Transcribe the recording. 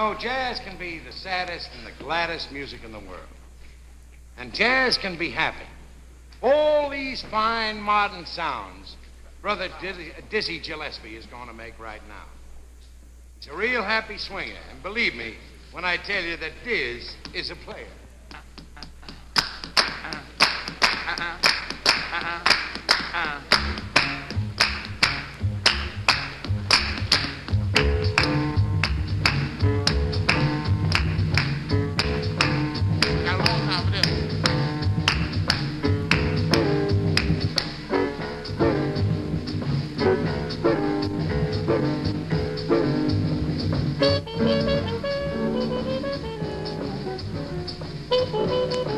know, jazz can be the saddest and the gladdest music in the world. And jazz can be happy. All these fine modern sounds Brother Dizzy, Dizzy Gillespie is going to make right now. He's a real happy swinger, and believe me when I tell you that Diz is a player. Thank you.